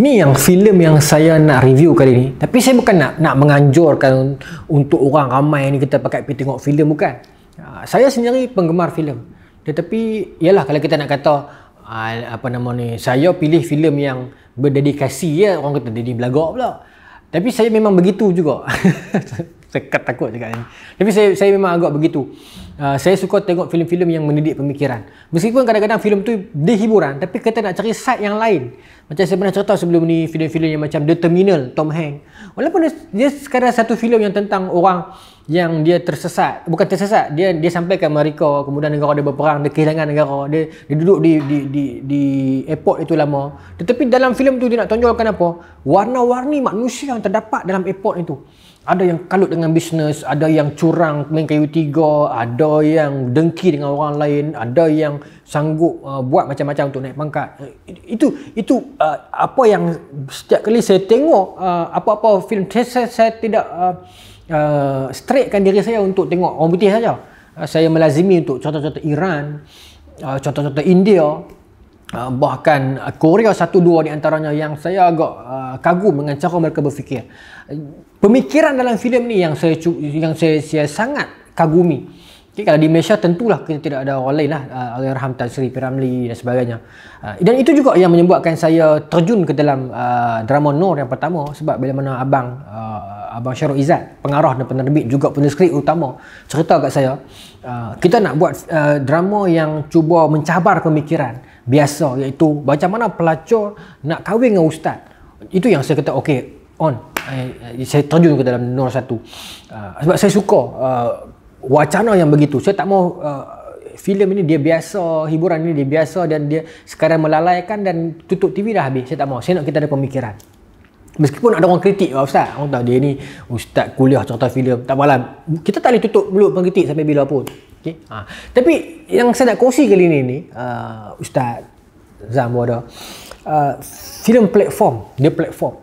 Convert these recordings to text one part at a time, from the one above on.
Ni yang filem yang saya nak review kali ni. Tapi saya bukan nak nak menganjurkan untuk orang ramai ni kita pakai pergi tengok filem bukan. Uh, saya sendiri penggemar filem. Tetapi yalah kalau kita nak kata uh, apa nama ni, saya pilih filem yang berdedikasi ya orang kata jadi belagak pula. Tapi saya memang begitu juga. saya takut cakap ni. Tapi saya saya memang agak begitu. Uh, saya suka tengok filem-filem yang mendidik pemikiran. Meskipun kadang-kadang filem tu dia hiburan, tapi kita nak cari side yang lain. Macam saya pernah cerita sebelum ni filem-filem yang macam The Terminal, Tom Hanks. Walaupun dia, dia sekarang satu filem yang tentang orang yang dia tersesat, bukan tersesat, dia dia sampai ke Amerika, kemudian negara dia berperang, dia kehilangan negara, dia, dia duduk di di di di airport itu lama. Tetapi dalam filem tu dia nak tonjolkan apa? Warna-warni manusia yang terdapat dalam airport itu ada yang kalut dengan bisnes, ada yang curang main kayu tiga, ada yang dengki dengan orang lain, ada yang sanggup uh, buat macam-macam untuk naik pangkat. Itu itu uh, apa yang setiap kali saya tengok uh, apa-apa saya, saya, saya tidak uh, uh, straightkan diri saya untuk tengok orang putih saja. Uh, saya melazimi untuk contoh-contoh Iran, uh, contoh-contoh India, Uh, bahkan uh, Korea satu dua di antaranya yang saya agak uh, kagum dengan cara mereka berfikir. Pemikiran dalam filem ni yang saya yang saya, saya sangat kagumi. Okay, kalau di Malaysia tentulah kita tidak ada orang lain lah Allahyarham Tan Sri Piramli dan sebagainya. Dan itu juga yang menyebabkan saya terjun ke dalam uh, drama Nur yang pertama sebab bila mana abang uh, abang Syarul Izzat pengarah dan penerbit juga penulis utama cerita kat saya uh, kita nak buat uh, drama yang cuba mencabar pemikiran biasa iaitu macam mana pelacur nak kahwin dengan ustaz. Itu yang saya kata okey on. Eh, saya terjun ke dalam Nur satu. Uh, sebab saya suka uh, wacana yang begitu. Saya tak mau uh, filem ini dia biasa, hiburan ini dia biasa dan dia sekarang melalaikan dan tutup TV dah habis. Saya tak mau. Saya nak kita ada pemikiran. Meskipun ada orang kritik oh, Ustaz, orang tahu dia ni Ustaz kuliah cerita filem. Tak malam. Kita tak boleh tutup mulut pengkritik sampai bila pun. Okay? Ha. Tapi yang saya nak kongsi kali ini ni, uh, Ustaz Zam ada uh, filem platform, dia platform.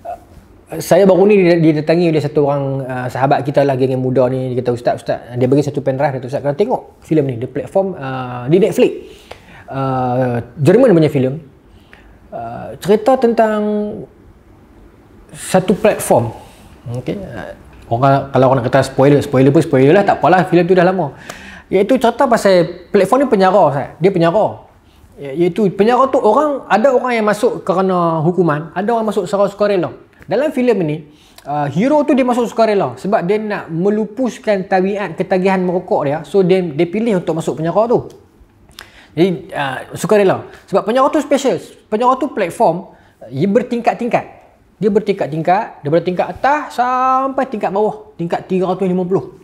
Uh, saya baru ni didatangi oleh satu orang uh, sahabat kita lah geng muda ni dia kata ustaz ustaz dia bagi satu pen drive dia ustaz kena tengok filem ni di platform uh, di Netflix uh, Jerman punya filem uh, cerita tentang satu platform okey uh, orang kalau orang nak kata spoiler spoiler pun spoiler lah tak apalah filem tu dah lama. Iaitu cerita pasal platform ni penjara saya dia penjara iaitu penjara tu orang ada orang yang masuk kerana hukuman ada orang masuk secara sukarela. Dalam filem ni uh, hero tu dia masuk sukarela sebab dia nak melupuskan tabiat ketagihan merokok dia so dia dia pilih untuk masuk penjara tu. Jadi uh, sukarela. Sebab penjara tu special. Penjara tu platform ia bertingkat-tingkat dia bertingkat-tingkat daripada tingkat atas sampai tingkat bawah tingkat 350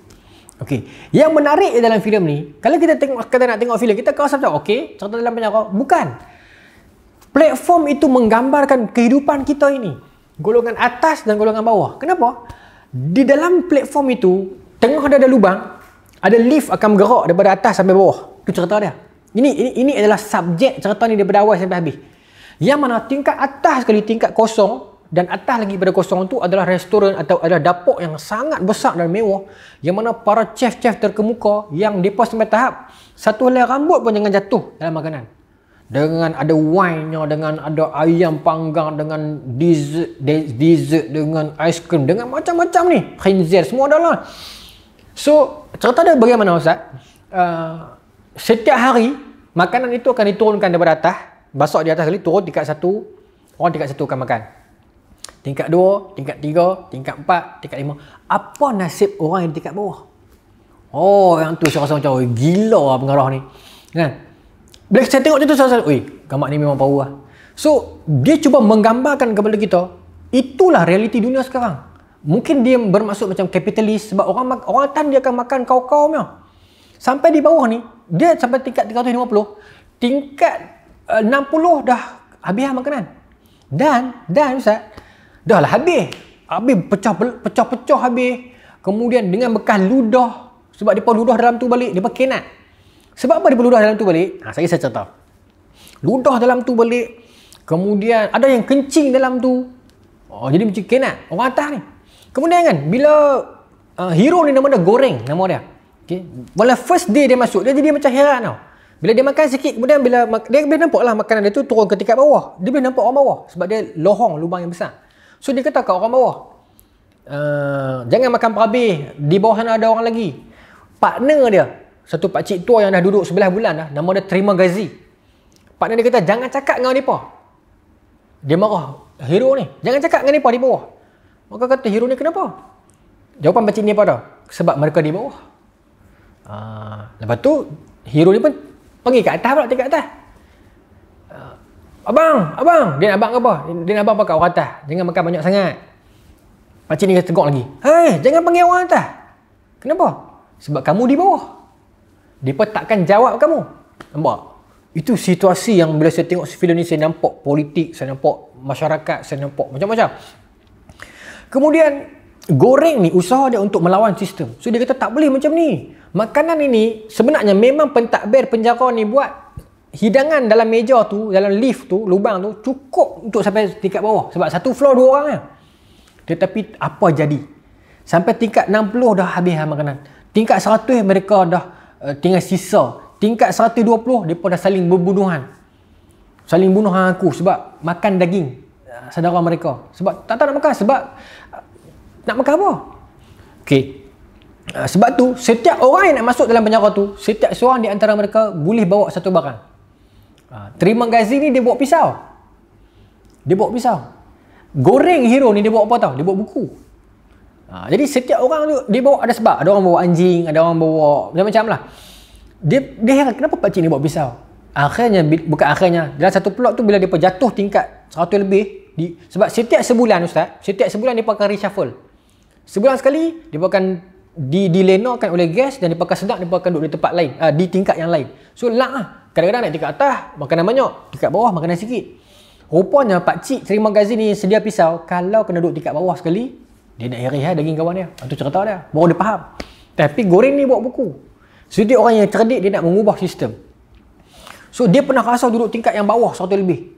Okey. Yang menarik dalam filem ni, kalau kita tengok kata nak tengok filem, kita rasa macam okey, cerita dalam penjara. Bukan. Platform itu menggambarkan kehidupan kita ini. Golongan atas dan golongan bawah. Kenapa? Di dalam platform itu, tengah ada ada lubang, ada lift akan bergerak daripada atas sampai bawah. Itu cerita dia. Ini ini ini adalah subjek cerita ni daripada awal sampai habis. Yang mana tingkat atas sekali tingkat kosong dan atas lagi pada kosong tu adalah restoran atau adalah dapur yang sangat besar dan mewah yang mana para chef-chef terkemuka yang depa sampai tahap satu helai rambut pun jangan jatuh dalam makanan. Dengan ada wine-nya dengan ada ayam panggang dengan dessert dessert dengan ice cream dengan macam-macam ni. Khinzir semua ada lah. So cerita dia bagaimana Ustaz? Uh, setiap hari makanan itu akan diturunkan daripada atas. Basok di atas kali turun tingkat satu orang tingkat satu akan makan Tingkat dua, tingkat tiga, tingkat empat, tingkat lima. Apa nasib orang yang tingkat bawah? Oh, yang tu saya rasa macam, gila lah pengarah ni. Kan? Bila saya tengok tu, saya rasa, oi, gambar ni memang power lah. So, dia cuba menggambarkan kepada kita, itulah realiti dunia sekarang. Mungkin dia bermaksud macam kapitalis sebab orang orang atas dia akan makan kau-kau punya. Sampai di bawah ni, dia sampai tingkat 350, tingkat uh, 60 dah habis lah makanan. Dan, dan Ustaz, Dah lah habis. Habis pecah pecah pecah habis. Kemudian dengan bekas ludah sebab dia ludah dalam tu balik, dia kenat. Sebab apa dia ludah dalam tu balik? Ha, saya saya cerita. Ludah dalam tu balik. Kemudian ada yang kencing dalam tu. Oh, jadi macam kenat. Orang atas ni. Kemudian kan, bila uh, hero ni nama dia Goreng, nama dia. Okay. Bila first day dia masuk, dia jadi macam heran tau. Bila dia makan sikit, kemudian bila dia boleh nampak lah makanan dia tu turun ke tingkat bawah. Dia boleh nampak orang bawah sebab dia lohong lubang yang besar. So dia kata kat orang bawah, uh, jangan makan perhabis, di bawah sana ada orang lagi. Partner dia, satu pakcik tua yang dah duduk sebelah bulan dah, nama dia Terima Gazi. Partner dia kata, jangan cakap dengan mereka. Dia marah, hero ni, jangan cakap dengan mereka di bawah. Maka kata, hero ni kenapa? Jawapan pakcik ni apa dah? Sebab mereka di bawah. Uh, lepas tu, hero ni pun Pergi kat atas pula, tingkat atas. Abang, abang. Dia nak abang apa? Dia nak abang pakai orang atas. Jangan makan banyak sangat. Pakcik ni tegak lagi. Hei, jangan panggil orang atas. Kenapa? Sebab kamu di bawah. Pun takkan jawab kamu. Nampak? Itu situasi yang bila saya tengok filem ni, saya nampak politik, saya nampak masyarakat, saya nampak macam-macam. Kemudian, goreng ni usaha dia untuk melawan sistem. So, dia kata tak boleh macam ni. Makanan ini sebenarnya memang pentadbir penjara ni buat hidangan dalam meja tu, dalam lift tu, lubang tu cukup untuk sampai tingkat bawah. Sebab satu floor dua orang kan. Tetapi apa jadi? Sampai tingkat 60 dah habis lah makanan. Tingkat 100 mereka dah uh, tinggal sisa. Tingkat 120 mereka dah saling berbunuhan. Saling bunuh aku sebab makan daging uh, saudara mereka. Sebab tak tahu nak makan sebab uh, nak makan apa? Uh, sebab tu setiap orang yang nak masuk dalam penjara tu setiap seorang di antara mereka boleh bawa satu barang. Uh, terima gazi ni dia bawa pisau. Dia bawa pisau. Goreng hero ni dia bawa apa tau? Dia bawa buku. Uh, jadi setiap orang tu dia bawa ada sebab. Ada orang bawa anjing, ada orang bawa macam-macam lah. Dia dia heran kenapa pak cik ni bawa pisau? Akhirnya bukan akhirnya dalam satu plot tu bila dia jatuh tingkat 100 lebih di, sebab setiap sebulan ustaz, setiap sebulan dia akan reshuffle. Sebulan sekali dia akan di dilenakan oleh gas dan dipakai sedap dipakai duduk di tempat lain uh, di tingkat yang lain so lah kadang-kadang naik tingkat atas makanan banyak. Tingkat bawah makanan sikit. Rupanya pak cik terima gazi ni sedia pisau. Kalau kena duduk tingkat bawah sekali dia nak iris lah daging kawan dia. Itu cerita dia. Baru dia faham. Tapi goreng ni bawa buku. Dia orang yang cerdik dia nak mengubah sistem. So dia pernah rasa duduk tingkat yang bawah satu lebih.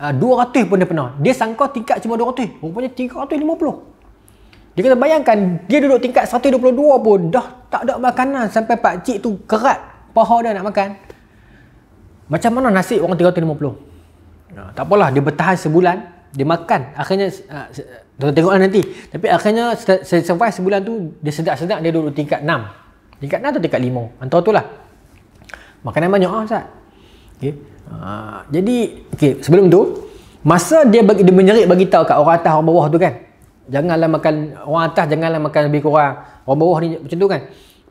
Uh, 200 pun dia pernah. Dia sangka tingkat cuma 200 rupanya 350 dia kata bayangkan dia duduk tingkat 122 pun dah tak ada makanan sampai pak cik tu kerat paha dia nak makan. Macam mana nasib orang 350? Nah, tak apalah dia bertahan sebulan, dia makan. Akhirnya uh, kita tengoklah nanti. Tapi akhirnya saya survive sebulan tu dia sedap-sedap dia duduk tingkat 6. Tingkat 6 atau tingkat 5. Antara tu lah. Makanan banyak ah Ustaz. Okay. Uh, jadi okay, sebelum tu masa dia bagi dia menyerit bagi tahu kat orang atas orang bawah tu kan janganlah makan orang atas janganlah makan lebih kurang orang bawah ni macam tu kan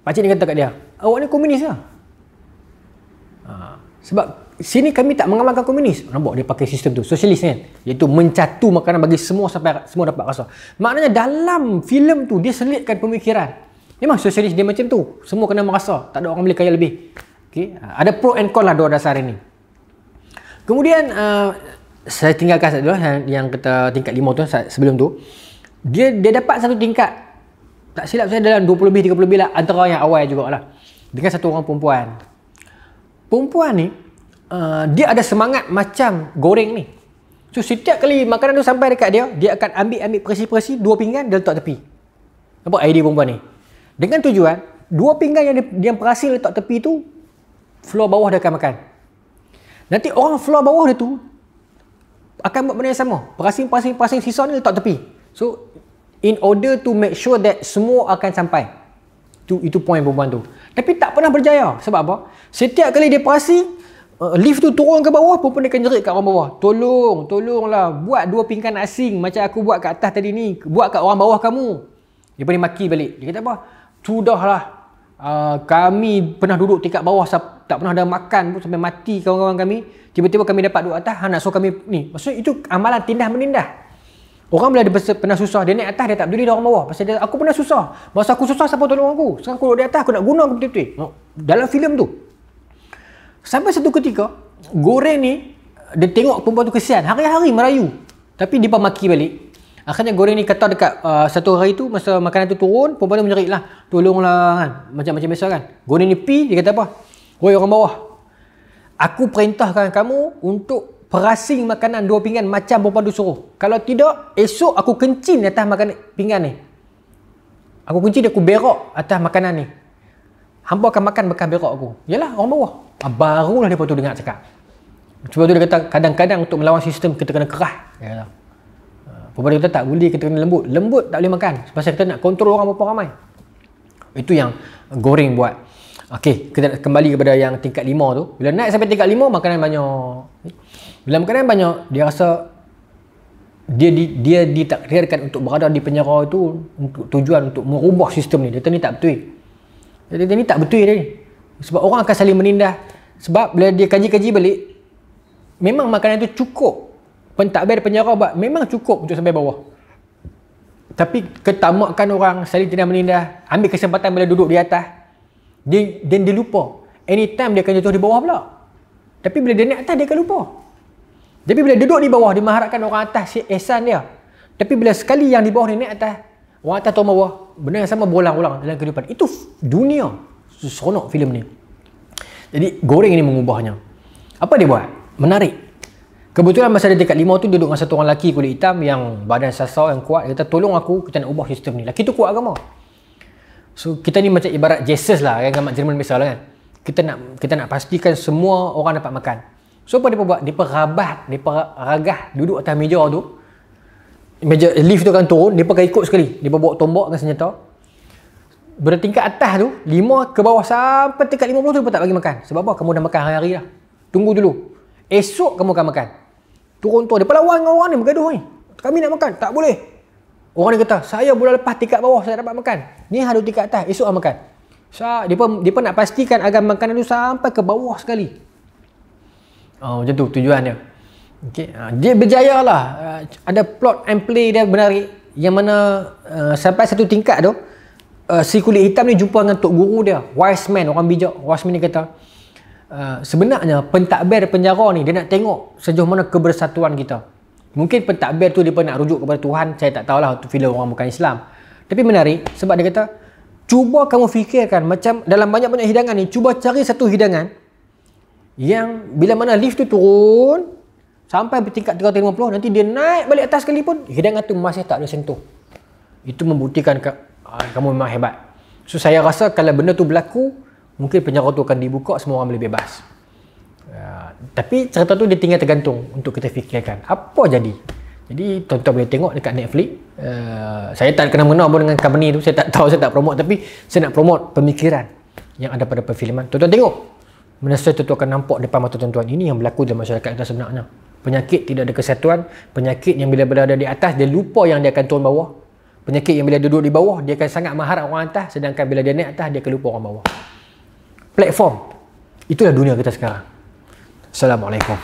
pakcik ni kata kat dia awak ni komunis lah ha. Sebab sini kami tak mengamalkan komunis. Nampak dia pakai sistem tu? Sosialis kan? Iaitu mencatu makanan bagi semua sampai semua dapat rasa. Maknanya dalam filem tu dia selitkan pemikiran. Memang sosialis dia macam tu. Semua kena merasa. Tak ada orang boleh kaya lebih. Okay? Ha, ada pro and con lah dua dasar ini kemudian uh, saya tinggalkan satu yang, kita tingkat lima tu sebelum tu. Dia dia dapat satu tingkat. Tak silap saya dalam 20 lebih 30 lebih lah antara yang awal juga lah. Dengan satu orang perempuan perempuan ni uh, dia ada semangat macam goreng ni. So setiap kali makanan tu sampai dekat dia dia akan ambil ambil persi-persi dua pinggan dia letak tepi. Apa idea perempuan ni? Dengan tujuan dua pinggan yang dia, dia berhasil letak tepi tu floor bawah dia akan makan. Nanti orang floor bawah dia tu akan buat benda yang sama. Perasing-perasing sisa ni letak tepi. So in order to make sure that semua akan sampai. Itu itu poin perempuan tu. Tapi tak pernah berjaya. Sebab apa? Setiap kali dia perasi uh, lift tu turun ke bawah perempuan dia akan jerit kat orang bawah. Tolong, tolonglah buat dua pinggan asing macam aku buat kat atas tadi ni. Buat kat orang bawah kamu. Dia pun maki balik. Dia kata apa? Sudahlah. Uh, kami pernah duduk tingkat bawah tak pernah ada makan pun sampai mati kawan-kawan kami. Tiba-tiba kami dapat duduk atas. Ha, nak suruh kami ni. Maksudnya itu amalan tindah menindah. Orang bila dia pernah susah, dia naik atas, dia tak peduli dia orang bawah. Pasal dia, aku pernah susah. Masa aku susah, siapa tolong aku? Sekarang aku duduk di atas, aku nak guna aku betul-betul. Dalam filem tu. Sampai satu ketika, Goreng ni, dia tengok perempuan tu kesian. Hari-hari merayu. Tapi dia pun maki balik. Akhirnya Goreng ni kata dekat uh, satu hari tu, masa makanan tu turun, perempuan tu menjerit lah. Tolonglah kan. Macam-macam biasa kan. Goreng ni pi, dia kata apa? Woi orang bawah. Aku perintahkan kamu untuk perasing makanan dua pinggan macam perempuan tu suruh. Kalau tidak, esok aku kencing atas makanan pinggan ni. Aku kencing dia, aku berok atas makanan ni. hampa akan makan bekas berak aku. Yalah, orang bawah. Ah, barulah dia tu dengar cakap. Cuba tu dia kata kadang-kadang untuk melawan sistem kita kena kerah. Yalah. Perempuan kita tak boleh kita kena lembut. Lembut tak boleh makan. Sebab kita nak kontrol orang berapa ramai. Itu yang goreng buat. Okey, kita kembali kepada yang tingkat lima tu. Bila naik sampai tingkat lima, makanan banyak. Bila makanan banyak, dia rasa dia di, dia ditakdirkan untuk berada di penjara itu untuk tujuan untuk merubah sistem ni. Dia ni tak betul. Dia, ni tak betul dia ni. Sebab orang akan saling menindah. Sebab bila dia kaji-kaji balik, memang makanan itu cukup. Pentadbir penjara buat memang cukup untuk sampai bawah. Tapi ketamakan orang saling tidak menindah, ambil kesempatan bila duduk di atas, dia, dan dia lupa. Anytime dia akan jatuh di bawah pula. Tapi bila dia naik atas, dia akan lupa. Tapi bila duduk di bawah, dia mengharapkan orang atas si ehsan dia. Tapi bila sekali yang di bawah ni naik atas, orang atas turun bawah, benda yang sama berulang-ulang dalam kehidupan. Itu dunia seronok filem ni. Jadi goreng ini mengubahnya. Apa dia buat? Menarik. Kebetulan masa dia dekat lima tu duduk dengan satu orang lelaki kulit hitam yang badan sasau yang kuat. Dia kata tolong aku kita nak ubah sistem ni. Lelaki tu kuat agama. So kita ni macam ibarat Jesus lah yang gamak Jerman lah kan. Kita nak kita nak pastikan semua orang dapat makan. So apa dia buat? Dia rabat, dia ragah duduk atas meja tu. Meja lift tu akan turun, dia pakai ikut sekali. Dia bawa tombak dengan senjata. Bertingkat atas tu, lima ke bawah sampai tingkat lima puluh tu dia tak bagi makan. Sebab apa? Kamu dah makan hari-hari dah. Tunggu dulu. Esok kamu akan makan. Turun tu. Dia lawan dengan orang ni bergaduh ni. Kami nak makan. Tak boleh. Orang ni kata, saya bulan lepas tingkat bawah saya dapat makan. Ni harus tingkat atas. Esok akan makan. So, dia pun, dia pun nak pastikan agar makanan tu sampai ke bawah sekali. Oh, macam tu tujuan dia. Okay. Uh, dia berjaya lah. Uh, ada plot and play dia menarik. Yang mana uh, sampai satu tingkat tu, uh, si kulit hitam ni jumpa dengan tok guru dia. Wise man, orang bijak. Wise man ni kata, uh, sebenarnya pentadbir penjara ni, dia nak tengok sejauh mana kebersatuan kita. Mungkin pentadbir tu dia nak rujuk kepada Tuhan. Saya tak tahulah untuk filem orang bukan Islam. Tapi menarik sebab dia kata, cuba kamu fikirkan macam dalam banyak-banyak hidangan ni, cuba cari satu hidangan yang bila mana lift tu turun sampai tingkat 350 nanti dia naik balik atas sekali pun hidangan tu masih tak ada sentuh itu membuktikan ke, ah, kamu memang hebat so saya rasa kalau benda tu berlaku mungkin penjara tu akan dibuka semua orang boleh bebas tapi cerita tu dia tinggal tergantung untuk kita fikirkan apa jadi jadi tuan-tuan boleh tengok dekat Netflix uh, saya tak kena mengenal pun dengan company tu saya tak tahu saya tak promote tapi saya nak promote pemikiran yang ada pada perfilman tuan-tuan tengok Menasa tentu akan nampak depan mata tuan-tuan ini yang berlaku dalam masyarakat kita sebenarnya. Penyakit tidak ada kesatuan, penyakit yang bila berada di atas dia lupa yang dia akan turun bawah. Penyakit yang bila duduk di bawah dia akan sangat mahar orang atas sedangkan bila dia naik atas dia akan lupa orang bawah. Platform. Itulah dunia kita sekarang. Assalamualaikum.